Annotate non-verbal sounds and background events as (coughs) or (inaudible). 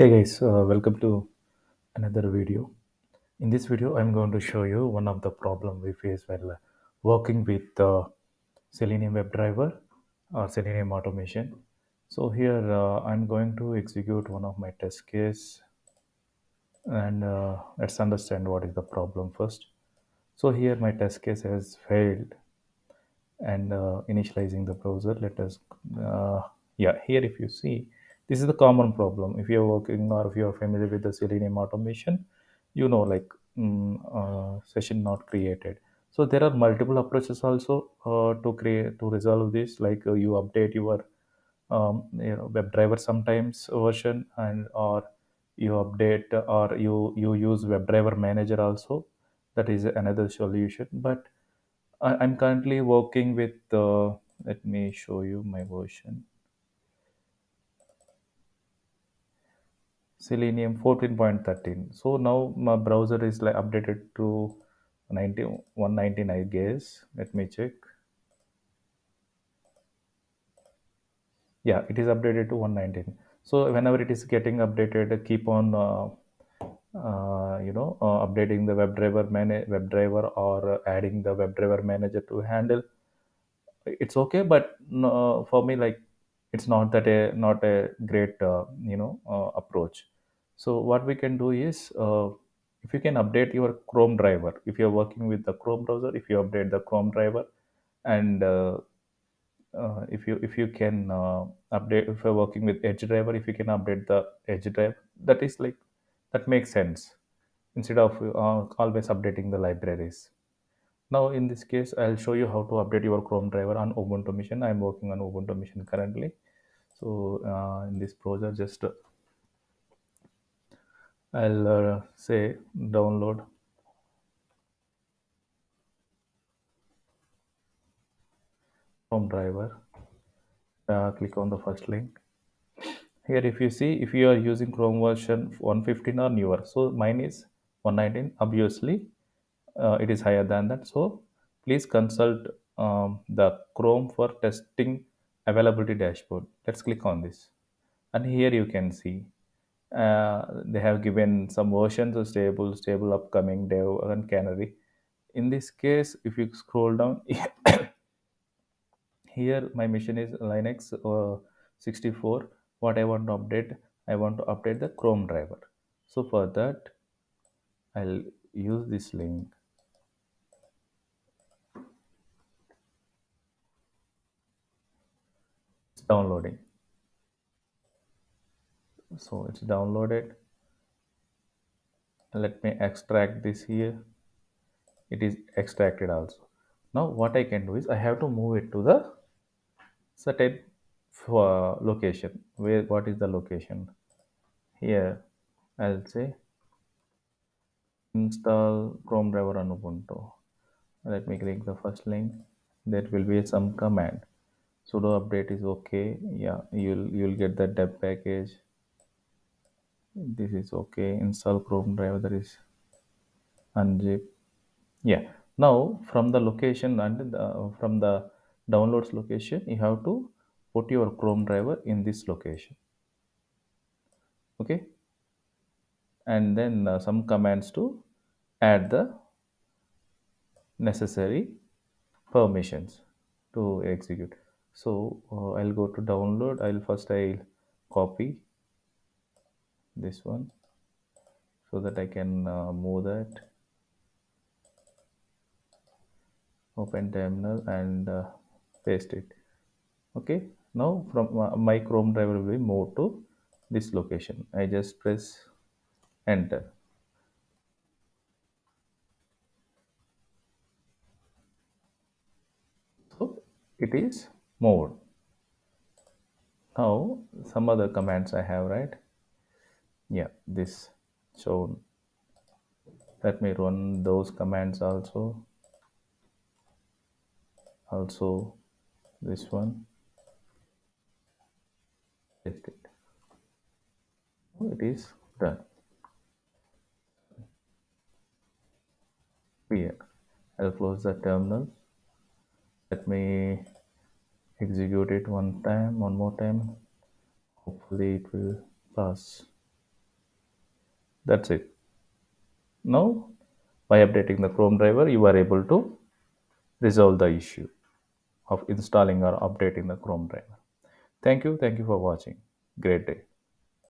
Hey guys, uh, welcome to another video. In this video, I'm going to show you one of the problem we face while working with uh, Selenium WebDriver or Selenium automation. So here uh, I'm going to execute one of my test case and uh, let's understand what is the problem first. So here my test case has failed and uh, initializing the browser let us uh, yeah here if you see this is the common problem. If you're working or if you're familiar with the selenium automation you know like mm, uh, session not created. So there are multiple approaches also uh, to create to resolve this. Like uh, you update your um, you know sometimes version and or you update or you you use WebDriver manager also. That is another solution. But I, i'm currently working with uh, let me show you my version selenium 14.13 so now my browser is like updated to 90 119 i guess. Let me check. Yeah it is updated to 119 so whenever it is getting updated keep on uh, uh, you know uh, updating the WebDriver man- WebDriver or adding the WebDriver manager to handle. It's okay but for me like it's not that a not a great uh, you know uh, approach. So what we can do is uh, if you can update your chrome driver if you're working with the chrome browser if you update the chrome driver and uh, uh, if you if you can uh, update if you're working with edge driver if you can update the edge drive that is like that makes sense. Instead of always updating the libraries now in this case i'll show you how to update your chrome driver on ubuntu mission i'm working on ubuntu mission currently. So uh, in this browser just uh, i'll uh, say download. Chrome driver. Uh, click on the first link. Here if you see if you are using chrome version 115 or newer so mine is 119 obviously uh, it is higher than that. So please consult um, the chrome for testing availability dashboard. Let's click on this. And here you can see uh, they have given some versions of stable stable upcoming dev and canary. In this case if you scroll down (coughs) here my machine is linux uh, 64 what i want to update i want to update the chrome driver. So for that i'll use this link downloading. So it's downloaded. Let me extract this here. It is extracted also. Now what i can do is i have to move it to the certain uh, location. Where what is the location? Here i'll say install chrome driver on ubuntu let me click the first link. There will be some command sudo update is okay. Yeah you'll you'll get the deb package. This is okay. Install chrome driver that is unzip. Yeah. Now from the location and the, from the downloads location you have to put your chrome driver in this location. Okay? And then uh, some commands to add the necessary permissions to execute so uh, i'll go to download. I'll first i'll copy this one so that i can uh, move that. Open terminal and uh, paste it. Okay. Now from uh, my chrome driver will be moved to this location. I just press enter. So it is moved now some other commands i have right? Yeah this shown. Let me run those commands also. Also this one. It. Oh, it is done. Here i'll close the terminal. Let me execute it one time one more time hopefully it will pass That's it. Now, by updating the Chrome driver, you are able to resolve the issue of installing or updating the Chrome driver. Thank you. Thank you for watching. Great day.